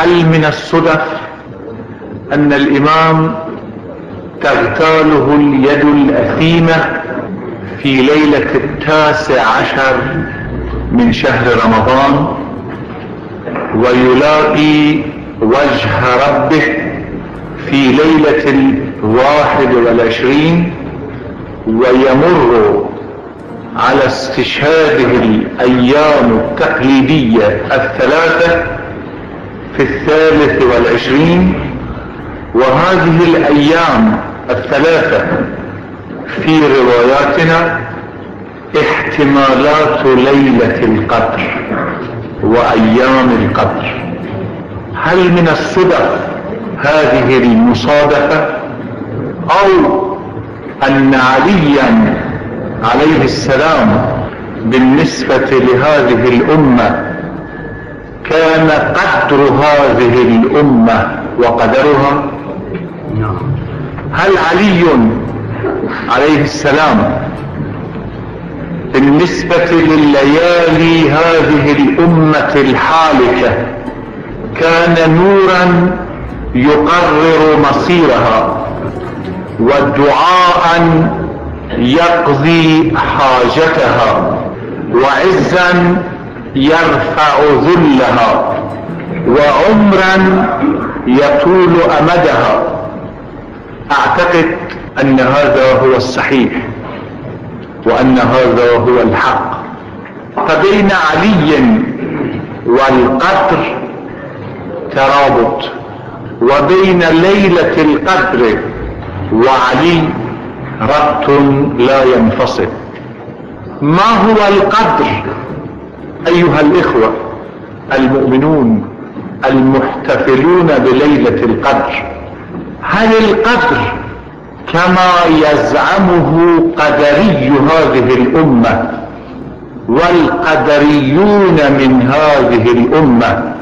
هل من الصدف أن الإمام تغتاله اليد الأثيمة في ليلة التاسع عشر من شهر رمضان ويلاقي وجه ربه في ليلة الواحد والعشرين ويمر على استشهاده الأيام التقليدية الثلاثة في الثالث والعشرين وهذه الأيام الثلاثة في رواياتنا احتمالات ليلة القدر وأيام القدر. هل من الصدف هذه المصادفة أو أن عليا عليه السلام بالنسبة لهذه الأمة كان قدر هذه الأمة وقدرها؟ هل علي عليه السلام بالنسبة لليالي هذه الأمة الحالكة كان نورا يقرر مصيرها ودعاء يقضي حاجتها وعزا يرفع ذلها وعمرا يطول أمدها. أعتقد أن هذا هو الصحيح وأن هذا هو الحق. فبين علي والقدر ترابط وبين ليلة القدر وعلي ربط لا ينفصل. ما هو القدر؟ أيها الإخوة المؤمنون المحتفلون بليلة القدر. هل القدر كما يزعمه قدري هذه الأمة والقدريون من هذه الأمة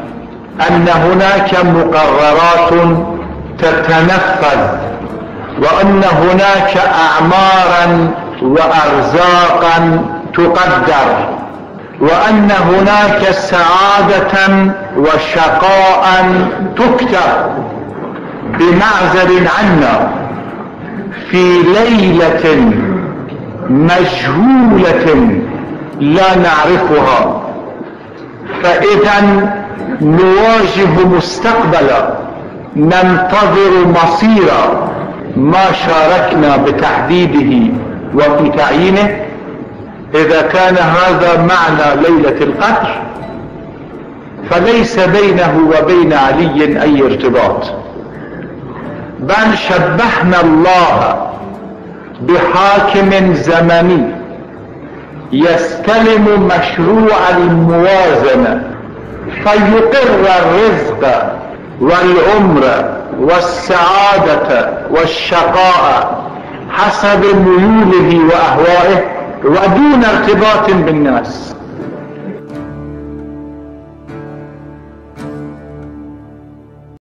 أن هناك مقررات تتنفذ وأن هناك اعمارا وارزاقا تقدر؟ وأن هناك سعادة وشقاء تكتب بمعزل عنا في ليلة مجهولة لا نعرفها. فاذا نواجه مستقبلا ننتظر مصيرا ما شاركنا بتحديده وفي تعيينه. إذا كان هذا معنى ليلة القدر فليس بينه وبين علي أي ارتباط. بل شبهنا الله بحاكم زمني يستلم مشروع الموازنة فيقر الرزق والعمر والسعادة والشقاء حسب ميوله وأهوائه. ودون ارتباط بالناس